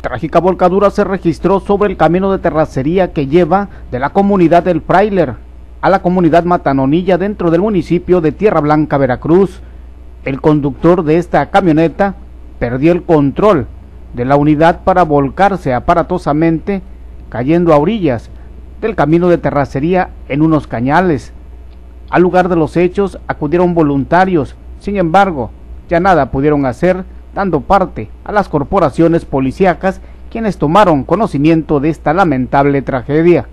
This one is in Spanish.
Trágica volcadura se registró sobre el camino de terracería que lleva de la comunidad del Frailer a la comunidad Matanonilla dentro del municipio de Tierra Blanca, Veracruz. El conductor de esta camioneta perdió el control de la unidad para volcarse aparatosamente, cayendo a orillas del camino de terracería en unos cañales. Al lugar de los hechos acudieron voluntarios, sin embargo, ya nada pudieron hacer dando parte a las corporaciones policíacas quienes tomaron conocimiento de esta lamentable tragedia.